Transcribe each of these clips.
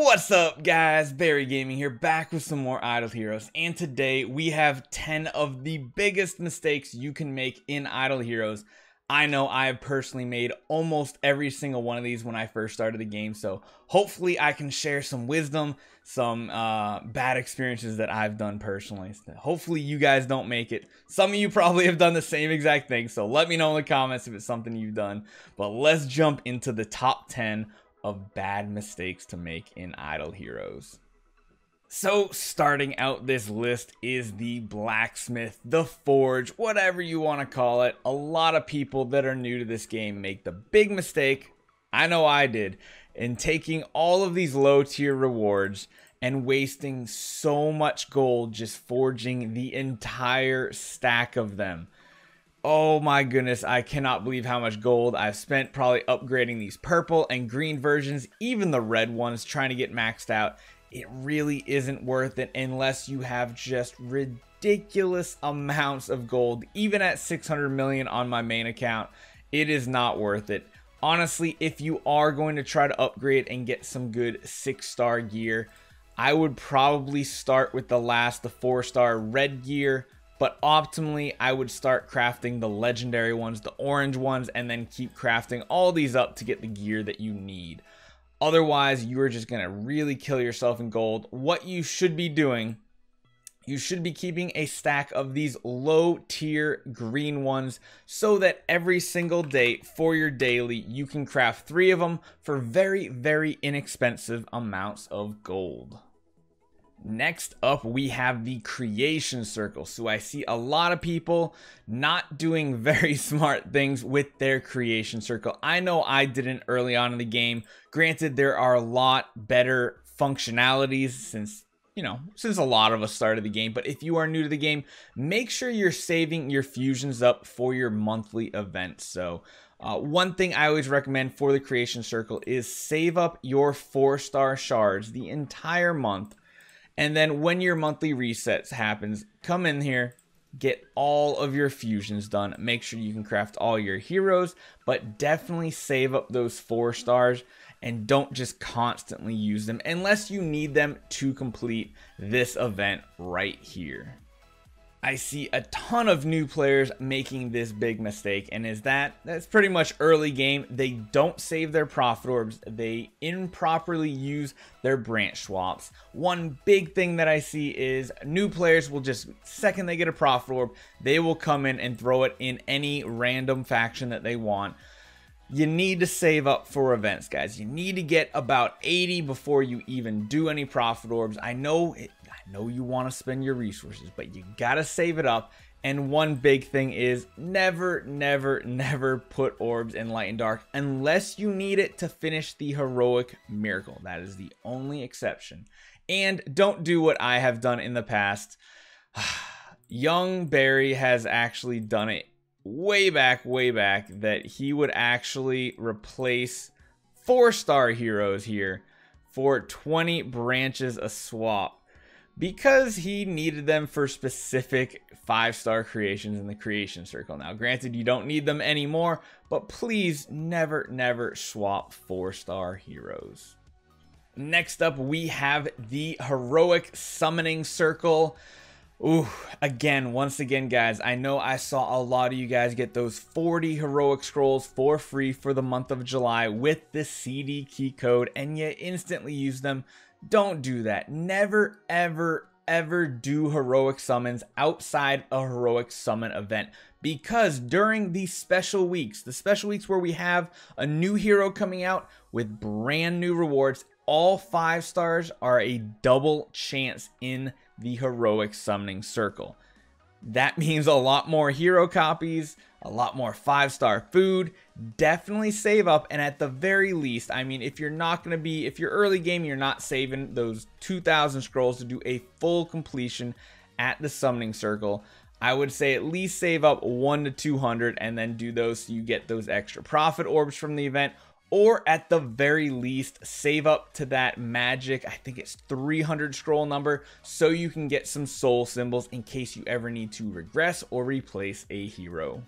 What's up guys, Barry Gaming here, back with some more Idle Heroes, and today we have 10 of the biggest mistakes you can make in Idle Heroes. I know I have personally made almost every single one of these when I first started the game, so hopefully I can share some wisdom, some uh, bad experiences that I've done personally. Hopefully you guys don't make it. Some of you probably have done the same exact thing, so let me know in the comments if it's something you've done. But let's jump into the top 10 of bad mistakes to make in Idle Heroes. So, starting out this list is the blacksmith, the forge, whatever you want to call it. A lot of people that are new to this game make the big mistake, I know I did, in taking all of these low tier rewards and wasting so much gold just forging the entire stack of them. Oh my goodness, I cannot believe how much gold I've spent probably upgrading these purple and green versions, even the red ones, trying to get maxed out. It really isn't worth it unless you have just ridiculous amounts of gold. Even at 600 million on my main account, it is not worth it. Honestly, if you are going to try to upgrade and get some good six star gear, I would probably start with the last, the four star red gear but optimally, I would start crafting the legendary ones, the orange ones, and then keep crafting all these up to get the gear that you need. Otherwise, you are just going to really kill yourself in gold. What you should be doing, you should be keeping a stack of these low tier green ones so that every single day for your daily, you can craft three of them for very, very inexpensive amounts of gold. Next up, we have the creation circle. So I see a lot of people not doing very smart things with their creation circle. I know I didn't early on in the game. Granted, there are a lot better functionalities since you know, since a lot of us started the game, but if you are new to the game, make sure you're saving your fusions up for your monthly events. So, uh, one thing I always recommend for the creation circle is save up your four star shards the entire month and then when your monthly resets happens, come in here, get all of your fusions done. Make sure you can craft all your heroes, but definitely save up those four stars and don't just constantly use them unless you need them to complete this event right here. I see a ton of new players making this big mistake, and is that that's pretty much early game. They don't save their prophet orbs, they improperly use their branch swaps. One big thing that I see is new players will just, second they get a prophet orb, they will come in and throw it in any random faction that they want. You need to save up for events, guys. You need to get about 80 before you even do any prophet orbs. I know it, I know you want to spend your resources, but you got to save it up. And one big thing is never, never, never put orbs in light and dark unless you need it to finish the heroic miracle. That is the only exception. And don't do what I have done in the past. Young Barry has actually done it way back, way back that he would actually replace four star heroes here for 20 branches a swap because he needed them for specific five star creations in the creation circle. Now, granted, you don't need them anymore, but please never, never swap four star heroes. Next up, we have the heroic summoning circle. Ooh, again, once again, guys, I know I saw a lot of you guys get those 40 heroic scrolls for free for the month of July with the CD key code, and you instantly use them don't do that. Never, ever, ever do heroic summons outside a heroic summon event because during these special weeks, the special weeks where we have a new hero coming out with brand new rewards, all five stars are a double chance in the heroic summoning circle. That means a lot more hero copies, a lot more five star food. Definitely save up. And at the very least, I mean, if you're not going to be, if you're early game, you're not saving those 2,000 scrolls to do a full completion at the summoning circle. I would say at least save up 1 to 200 and then do those so you get those extra prophet orbs from the event or at the very least save up to that magic i think it's 300 scroll number so you can get some soul symbols in case you ever need to regress or replace a hero.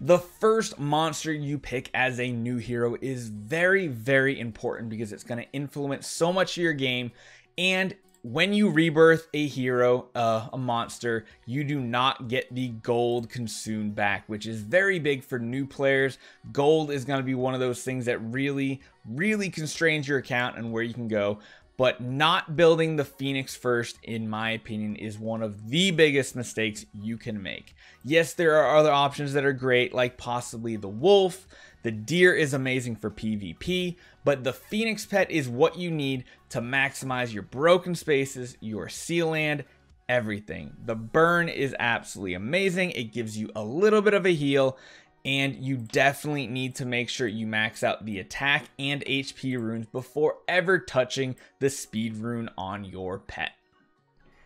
The first monster you pick as a new hero is very, very important because it's going to influence so much of your game and when you rebirth a hero, uh, a monster, you do not get the gold consumed back, which is very big for new players. Gold is going to be one of those things that really, really constrains your account and where you can go. But not building the Phoenix first, in my opinion, is one of the biggest mistakes you can make. Yes, there are other options that are great, like possibly the Wolf. The Deer is amazing for PvP, but the Phoenix Pet is what you need to maximize your broken spaces, your Sealand, everything. The burn is absolutely amazing. It gives you a little bit of a heal, and you definitely need to make sure you max out the attack and HP runes before ever touching the speed rune on your pet.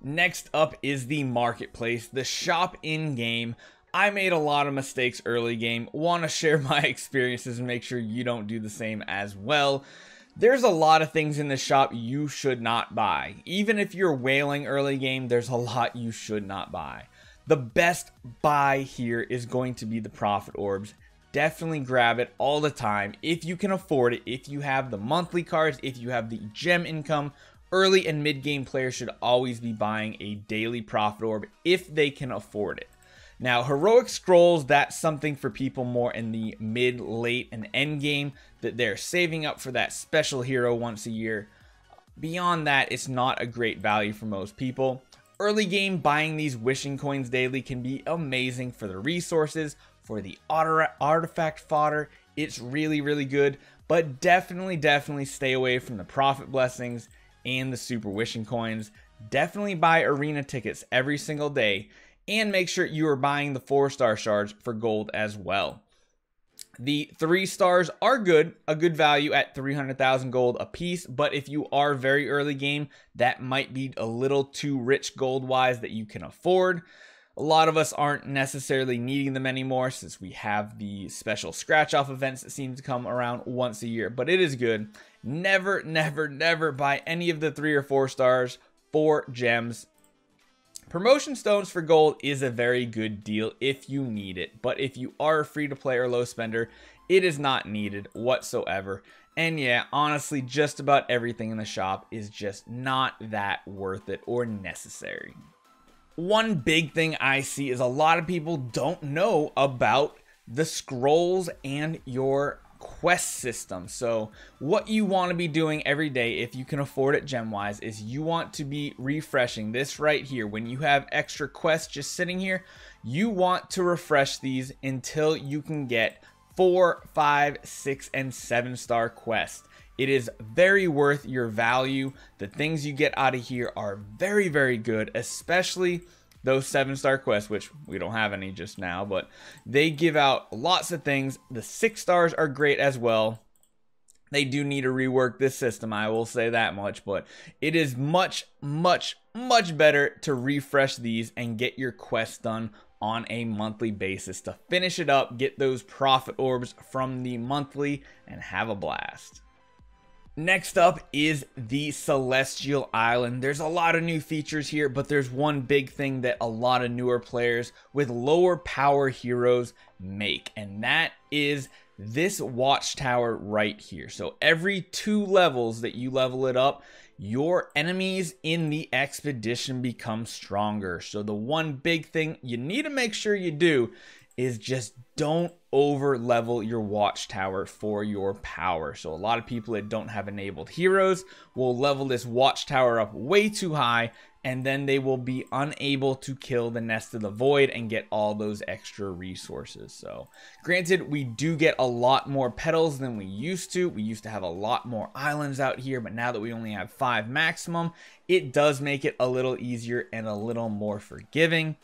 Next up is the marketplace, the shop in game. I made a lot of mistakes early game. Want to share my experiences and make sure you don't do the same as well. There's a lot of things in the shop you should not buy. Even if you're whaling early game, there's a lot you should not buy. The best buy here is going to be the prophet Orbs. Definitely grab it all the time if you can afford it. If you have the monthly cards, if you have the gem income, early and mid game players should always be buying a daily prophet Orb if they can afford it. Now, heroic scrolls, that's something for people more in the mid, late, and end game that they're saving up for that special hero once a year. Beyond that, it's not a great value for most people. Early game, buying these wishing coins daily can be amazing for the resources, for the artifact fodder. It's really, really good, but definitely, definitely stay away from the prophet blessings and the super wishing coins. Definitely buy arena tickets every single day and make sure you are buying the four star shards for gold as well. The three stars are good, a good value at 300,000 gold a piece, but if you are very early game, that might be a little too rich gold wise that you can afford. A lot of us aren't necessarily needing them anymore since we have the special scratch off events that seem to come around once a year, but it is good. Never, never, never buy any of the three or four stars for gems Promotion stones for gold is a very good deal if you need it, but if you are a free to play or low spender, it is not needed whatsoever. And yeah, honestly, just about everything in the shop is just not that worth it or necessary. One big thing I see is a lot of people don't know about the scrolls and your quest system. So what you want to be doing every day if you can afford it gem wise is you want to be refreshing this right here. When you have extra quests just sitting here, you want to refresh these until you can get four, five, six, and seven star quests. It is very worth your value. The things you get out of here are very, very good, especially those seven star quests, which we don't have any just now, but they give out lots of things. The six stars are great as well. They do need to rework this system, I will say that much, but it is much, much, much better to refresh these and get your quests done on a monthly basis to finish it up, get those prophet orbs from the monthly, and have a blast. Next up is the Celestial Island. There's a lot of new features here, but there's one big thing that a lot of newer players with lower power heroes make, and that is this watchtower right here. So every two levels that you level it up, your enemies in the expedition become stronger. So the one big thing you need to make sure you do is just don't over level your watchtower for your power. So a lot of people that don't have enabled heroes will level this watchtower up way too high and then they will be unable to kill the Nest of the Void and get all those extra resources. So granted, we do get a lot more petals than we used to. We used to have a lot more islands out here, but now that we only have five maximum, it does make it a little easier and a little more forgiving.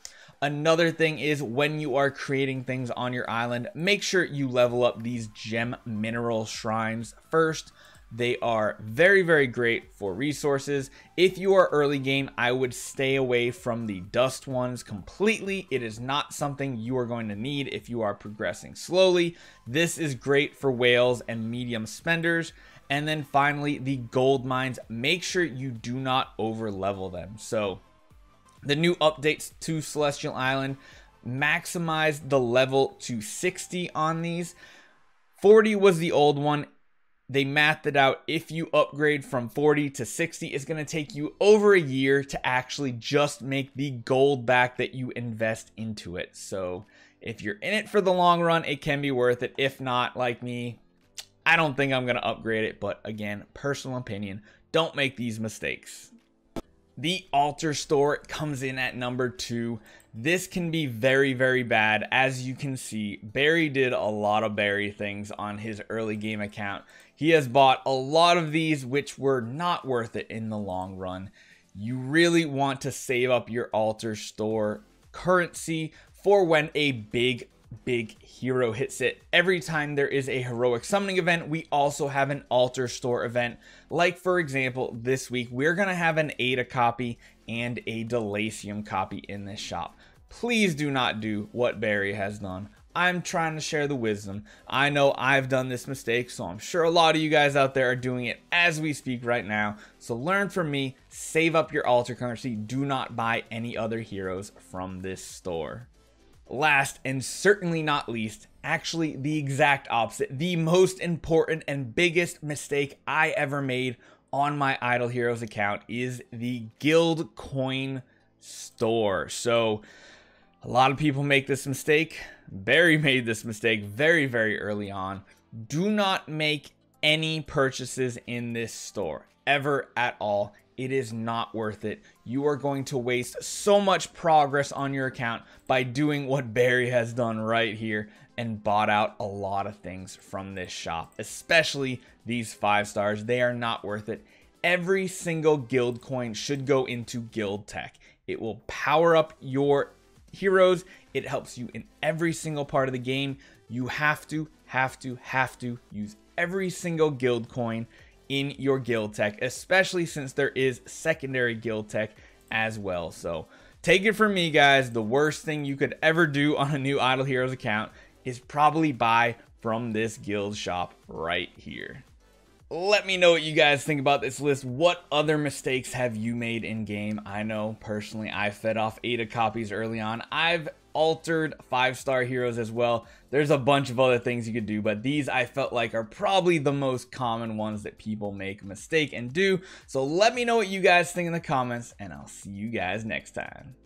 Another thing is when you are creating things on your island, make sure you level up these gem mineral shrines first. They are very, very great for resources. If you are early game, I would stay away from the dust ones completely. It is not something you are going to need if you are progressing slowly. This is great for whales and medium spenders. And then finally, the gold mines, make sure you do not over level them. So the new updates to Celestial Island maximize the level to 60 on these. 40 was the old one. They mathed it out. If you upgrade from 40 to 60, it's going to take you over a year to actually just make the gold back that you invest into it. So if you're in it for the long run, it can be worth it. If not, like me, I don't think I'm going to upgrade it. But again, personal opinion, don't make these mistakes. The altar store comes in at number two. This can be very, very bad. As you can see, Barry did a lot of Barry things on his early game account. He has bought a lot of these, which were not worth it in the long run. You really want to save up your altar store currency for when a big big hero hits it. Every time there is a heroic summoning event, we also have an altar store event. Like for example, this week we're to have an Ada copy and a Delacium copy in this shop. Please do not do what Barry has done. I'm trying to share the wisdom. I know I've done this mistake, so I'm sure a lot of you guys out there are doing it as we speak right now. So learn from me, save up your altar currency, do not buy any other heroes from this store. Last and certainly not least, actually the exact opposite, the most important and biggest mistake I ever made on my Idle Heroes account is the guild coin store. So a lot of people make this mistake. Barry made this mistake very, very early on. Do not make any purchases in this store ever at all. It is not worth it. You are going to waste so much progress on your account by doing what Barry has done right here and bought out a lot of things from this shop, especially these five stars. They are not worth it. Every single guild coin should go into guild tech. It will power up your heroes. It helps you in every single part of the game. You have to, have to, have to use every single guild coin in your guild tech, especially since there is secondary guild tech as well. So take it from me, guys. The worst thing you could ever do on a new Idle Heroes account is probably buy from this guild shop right here. Let me know what you guys think about this list. What other mistakes have you made in game? I know personally I fed off Ada copies early on. I've altered five star heroes as well. There's a bunch of other things you could do, but these I felt like are probably the most common ones that people make a mistake and do. So let me know what you guys think in the comments, and I'll see you guys next time.